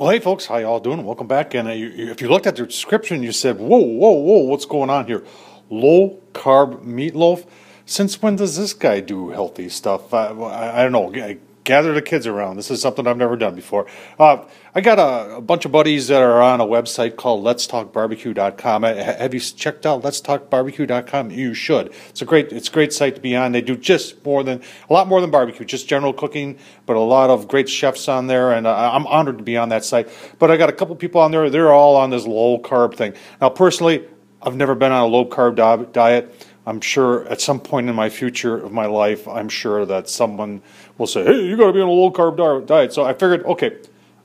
Well, hey, folks, how y'all doing? Welcome back. And uh, you, if you looked at the description, you said, "Whoa, whoa, whoa, what's going on here? Low carb meatloaf." Since when does this guy do healthy stuff? I, I, I don't know. Gather the kids around. This is something I've never done before. Uh, I got a, a bunch of buddies that are on a website called Let'sTalkBarbecue.com. Uh, ha- Have you checked out Let'sTalkBarbecue.com? You should. It's a great, it's a great site to be on. They do just more than a lot more than barbecue, just general cooking, but a lot of great chefs on there, and uh, I'm honored to be on that site. But I got a couple people on there. They're all on this low carb thing. Now, personally, I've never been on a low carb diet. I'm sure at some point in my future of my life, I'm sure that someone will say, "Hey, you got to be on a low carb diet." So I figured, okay,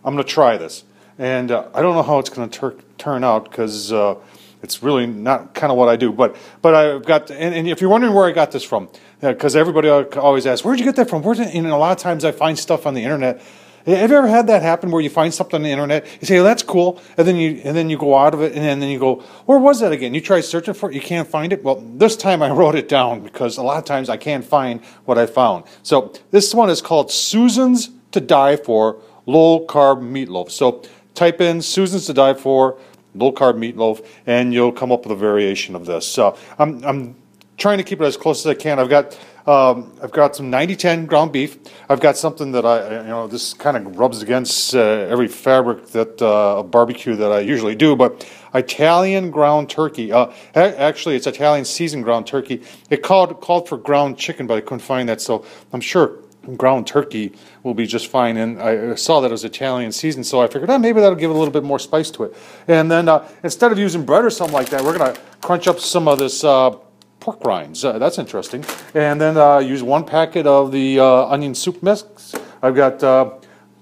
I'm going to try this, and uh, I don't know how it's going to tur- turn out because uh, it's really not kind of what I do. But but I've got, and, and if you're wondering where I got this from, because everybody always asks, "Where'd you get that from?" Where's it? And a lot of times I find stuff on the internet. Have you ever had that happen where you find something on the internet, you say, oh, "That's cool," and then you and then you go out of it, and then, then you go, "Where was that again?" You try searching for it, you can't find it. Well, this time I wrote it down because a lot of times I can't find what I found. So this one is called Susan's to Die For Low Carb Meatloaf. So type in Susan's to Die For low carb meatloaf, and you'll come up with a variation of this. So I'm I'm trying to keep it as close as I can. I've got um, I've got some 90-10 ground beef. I've got something that I you know this kind of rubs against uh, every fabric that uh, of barbecue that I usually do, but Italian ground turkey. Uh, actually, it's Italian seasoned ground turkey. It called called for ground chicken, but I couldn't find that, so I'm sure ground turkey will be just fine. And I saw that it was Italian seasoned, so I figured, oh, maybe that'll give a little bit more spice to it. And then uh, instead of using bread or something like that, we're gonna crunch up some of this uh, pork rinds. Uh, that's interesting. And then uh, use one packet of the uh, onion soup mix. I've got. Uh,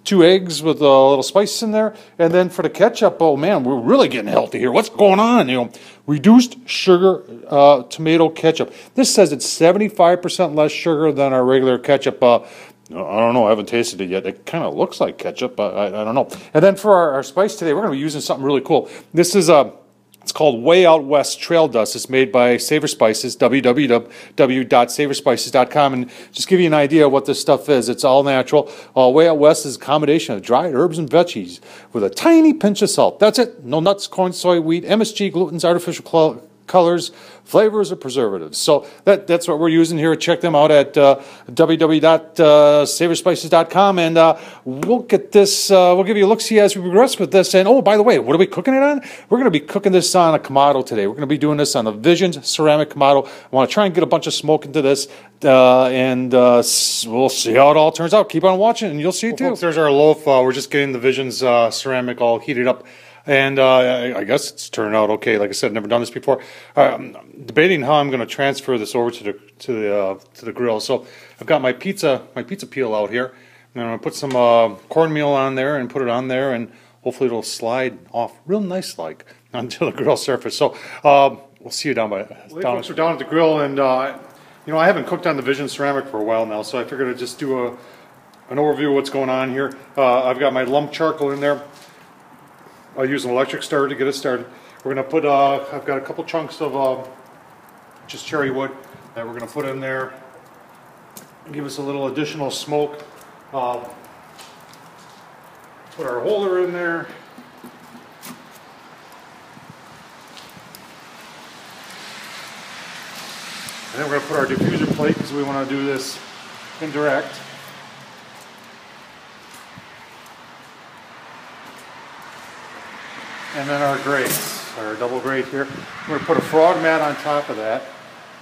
Two eggs with a little spice in there, and then for the ketchup, oh man, we're really getting healthy here. What's going on? You know, reduced sugar uh, tomato ketchup. This says it's seventy-five percent less sugar than our regular ketchup. Uh, I don't know. I haven't tasted it yet. It kind of looks like ketchup, but I, I don't know. And then for our, our spice today, we're going to be using something really cool. This is a it's called Way Out West Trail Dust. It's made by Savor Spices, www.savorspices.com. And just give you an idea of what this stuff is. It's all natural. Uh, Way Out West is a combination of dried herbs and veggies with a tiny pinch of salt. That's it. No nuts, corn, soy, wheat, MSG, glutens, artificial cl- colors, flavors, or preservatives. So that, that's what we're using here. Check them out at uh, www.savorspices.com and uh, we'll get this, uh, we'll give you a look see as we progress with this. And oh, by the way, what are we cooking it on? We're going to be cooking this on a Kamado today. We're going to be doing this on a Visions ceramic Kamado. I want to try and get a bunch of smoke into this uh, and uh, we'll see how it all turns out. Keep on watching and you'll see it too. there's our loaf. Uh, we're just getting the Visions uh, ceramic all heated up. And uh, I, I guess it's turned out okay. Like I said, never done this before. Um, I'm debating how I'm going to transfer this over to the to the uh, to the grill. So I've got my pizza my pizza peel out here, and I'm going to put some uh, cornmeal on there and put it on there, and hopefully it'll slide off real nice like onto the grill surface. So um, we'll see you down by down. Folks, we're down at the grill, and uh, you know I haven't cooked on the Vision ceramic for a while now, so I figured I'd just do a an overview of what's going on here. Uh, I've got my lump charcoal in there. I'll use an electric starter to get it started. We're gonna put, uh, I've got a couple chunks of, uh, just cherry wood that we're gonna put in there. Give us a little additional smoke. Uh, Put our holder in there. And then we're gonna put our diffuser plate because we wanna do this indirect. And then our grates, our double grate here. We're gonna put a frog mat on top of that,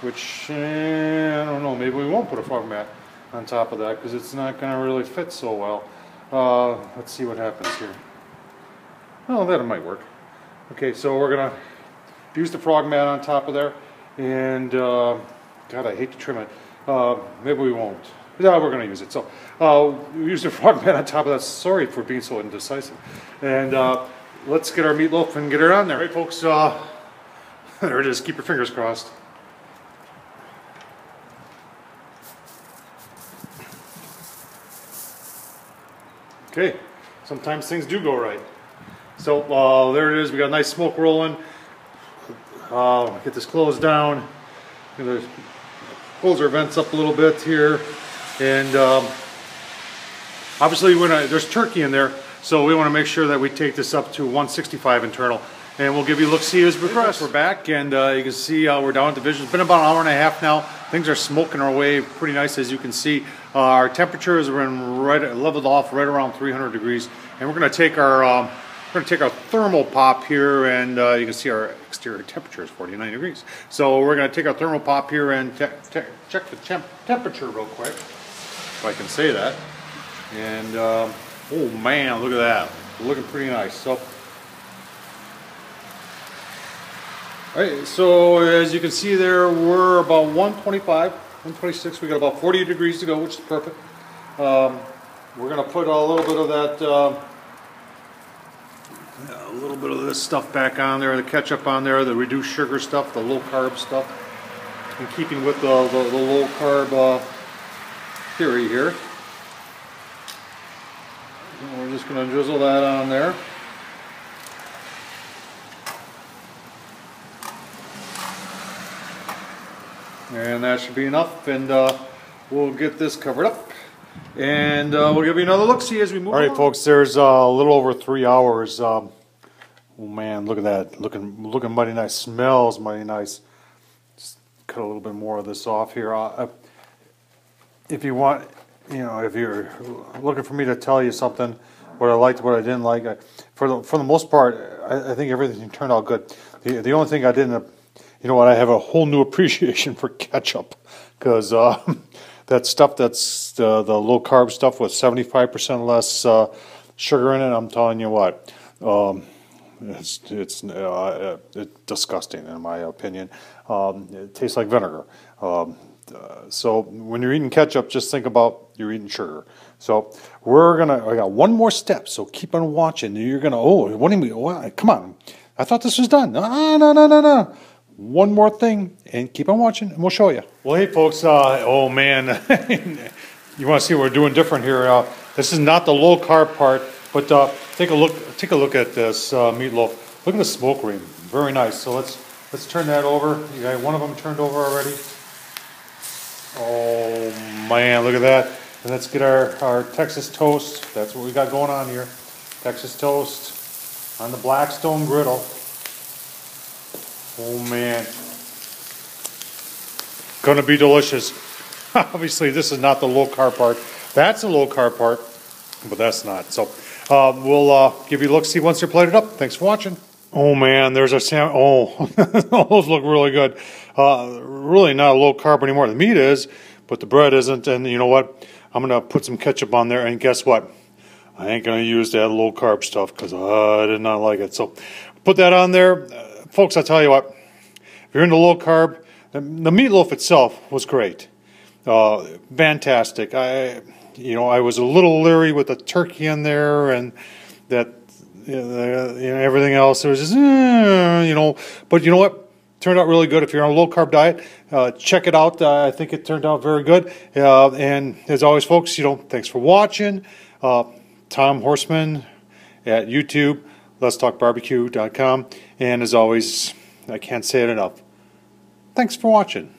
which, eh, I don't know, maybe we won't put a frog mat on top of that because it's not gonna really fit so well. Uh, let's see what happens here. Oh, that might work. Okay, so we're gonna use the frog mat on top of there, and uh, God, I hate to trim it. Uh, maybe we won't. Yeah, we're gonna use it. So uh, we use the frog mat on top of that. Sorry for being so indecisive. And uh, let's get our meatloaf and get it on there. All right, folks. Uh, there it is. Keep your fingers crossed. Okay, sometimes things do go right. So uh, there it is. We got a nice smoke rolling. Uh, get this closed down. Gonna close our vents up a little bit here, and um, obviously when I, there's turkey in there, So we want to make sure that we take this up to 165 internal. And we'll give you a look, see as we progress. We're back, and uh, you can see uh, we're down at the vision. It's been about an hour and a half now. Things are smoking our way pretty nice, as you can see. Uh, our temperatures are in right leveled off right around 300 degrees, and we're going to take our um, we're going to take our ThermoPop here, and uh, you can see our exterior temperature is 49 degrees. So we're going to take our ThermoPop here and check the temp temperature real quick, if I can say that. And um, oh man, look at that, looking pretty nice. So. All right, so as you can see there, we're about 125, 126. We got about 40 degrees to go, which is perfect. Um, we're going to put a little bit of that uh, a little bit of this stuff back on there, the ketchup on there, the reduced sugar stuff, the low carb stuff, in keeping with the, the, the low carb uh, theory here. And we're just going to drizzle that on there. And that should be enough, and uh, we'll get this covered up. And uh, we'll give you another look, see as we move All right, along. folks, there's uh, a little over three hours. Um, oh, man, look at that. Looking looking mighty nice. Smells mighty nice. Just cut a little bit more of this off here. Uh, if you want, you know, if you're looking for me to tell you something, what I liked, what I didn't like, for, the, for the most part, I, I, think everything turned out good. The, the only thing I didn't, you know what, I have a whole new appreciation for ketchup because... Uh, that stuff that's uh, the low carb stuff with 75% less uh, sugar in it, I'm telling you what, um, it's it's, uh, disgusting in my opinion. Um, it tastes like vinegar. Um, uh, so when you're eating ketchup, just think about you're eating sugar. So we're gonna. I got one more step. So keep on watching. You're gonna. Oh, what do we? Come on. I thought this was done. No, no, no, no, no one more thing and keep on watching and we'll show you. Well, hey folks, uh, oh man, you want to see what we're doing different here. Uh, this is not the low carb part, but uh, take a look take a look at this uh, meatloaf. Look at the smoke ring, very nice. So let's let's turn that over. You got one of them turned over already. Oh man, look at that. And let's get our, our Texas toast. That's what we got going on here. Texas toast on the Blackstone griddle. Oh man. Gonna be delicious. Obviously, this is not the low carb part. That's the low carb part, but that's not. So uh, we'll uh, give you a look, see once they're plated up. Thanks for watching. Oh man, there's a sam. Oh, those look really good. Uh, really not low carb anymore. The meat is, but the bread isn't. And you know what? I'm gonna put some ketchup on there. And guess what? I ain't gonna use that low carb stuff because I did not like it. So put that on there folks, I tell you what, if you're into low carb, the, the meatloaf itself was great, uh, fantastic. I, you know, I was a little leery with the turkey in there and that, you know, everything else. It was just, eh, you know, but you know what? Turned out really good. If you're on a low carb diet, uh, check it out. Uh, I think it turned out very good. Uh, and as always, folks, you know, thanks for watching. Uh, Tom Horsman at YouTube letstalkbarbecue.com. And as always, I can't say it enough. Thanks for watching.